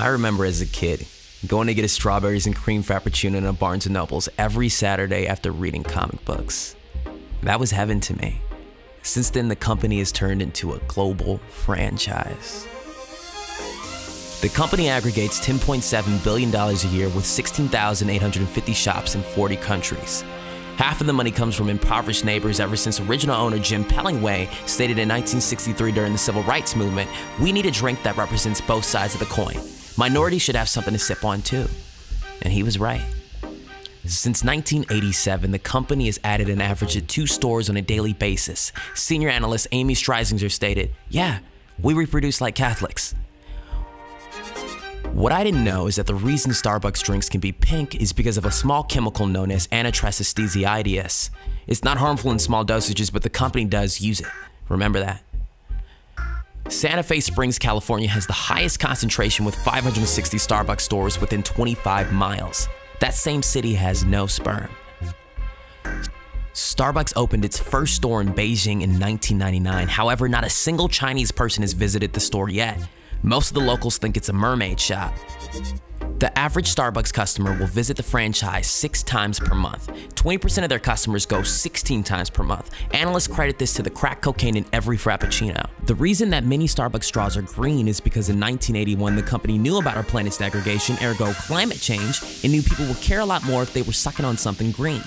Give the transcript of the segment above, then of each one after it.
I remember as a kid going to get a strawberries and cream frappuccino in a Barnes & Nobles every Saturday after reading comic books. That was heaven to me. Since then, the company has turned into a global franchise. The company aggregates $10.7 billion a year with 16,850 shops in 40 countries. Half of the money comes from impoverished neighbors ever since original owner Jim Pellingway stated in 1963 during the Civil Rights Movement, we need a drink that represents both sides of the coin. Minorities should have something to sip on too. And he was right. Since 1987, the company has added an average of two stores on a daily basis. Senior analyst Amy Streisinger stated, Yeah, we reproduce like Catholics. What I didn't know is that the reason Starbucks drinks can be pink is because of a small chemical known as antitrust. It's not harmful in small dosages, but the company does use it. Remember that. Santa Fe Springs, California has the highest concentration with 560 Starbucks stores within 25 miles. That same city has no sperm. Starbucks opened its first store in Beijing in 1999. However, not a single Chinese person has visited the store yet. Most of the locals think it's a mermaid shop. The average Starbucks customer will visit the franchise six times per month. 20% of their customers go 16 times per month. Analysts credit this to the crack cocaine in every Frappuccino. The reason that many Starbucks straws are green is because in 1981, the company knew about our planet's degradation, ergo climate change, and knew people would care a lot more if they were sucking on something green.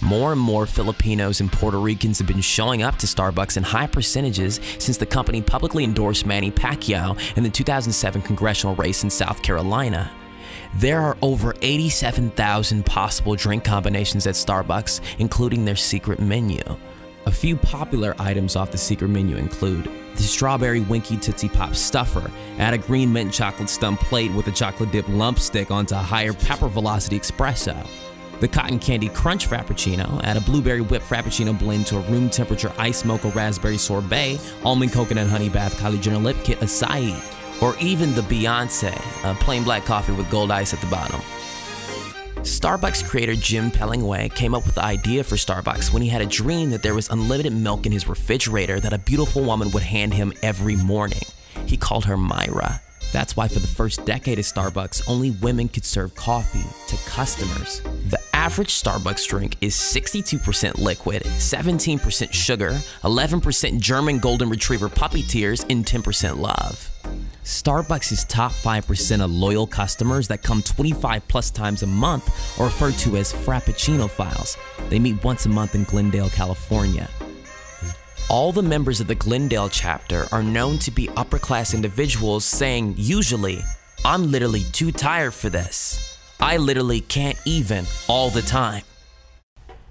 More and more Filipinos and Puerto Ricans have been showing up to Starbucks in high percentages since the company publicly endorsed Manny Pacquiao in the 2007 congressional race in South Carolina. There are over 87,000 possible drink combinations at Starbucks, including their secret menu. A few popular items off the secret menu include the strawberry Winky Tootsie Pop stuffer, add a green mint chocolate stump plate with a chocolate dip lump stick onto a higher pepper velocity espresso, the Cotton Candy Crunch Frappuccino, add a blueberry whipped Frappuccino blend to a room temperature ice mocha raspberry sorbet, almond coconut honey bath collagen lip kit acai, or even the Beyonce, a plain black coffee with gold ice at the bottom. Starbucks creator Jim Pellingway came up with the idea for Starbucks when he had a dream that there was unlimited milk in his refrigerator that a beautiful woman would hand him every morning. He called her Myra. That's why for the first decade of Starbucks, only women could serve coffee to customers. The average Starbucks drink is 62% liquid, 17% sugar, 11% German Golden Retriever puppy tears, and 10% love. Starbucks' top 5% of loyal customers that come 25 plus times a month are referred to as Frappuccino files. They meet once a month in Glendale, California. All the members of the Glendale chapter are known to be upper class individuals saying, usually, I'm literally too tired for this. I literally can't even all the time.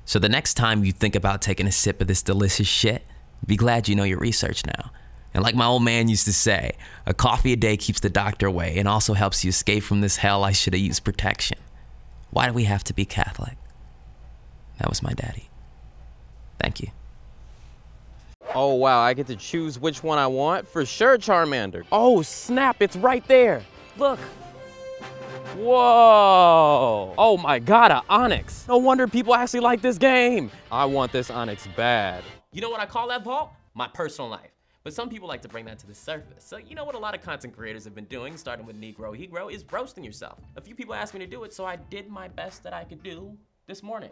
So the next time you think about taking a sip of this delicious shit, be glad you know your research now. And like my old man used to say, a coffee a day keeps the doctor away and also helps you escape from this hell I should have used protection. Why do we have to be Catholic? That was my daddy. Thank you. Oh wow, I get to choose which one I want? For sure, Charmander. Oh snap, it's right there. Look. Whoa! Oh my god, an Onix. No wonder people actually like this game. I want this Onix bad. You know what I call that vault? My personal life. But some people like to bring that to the surface. So you know what a lot of content creators have been doing, starting with Nigahiga, is roasting yourself. A few people asked me to do it, so I did my best that I could do this morning.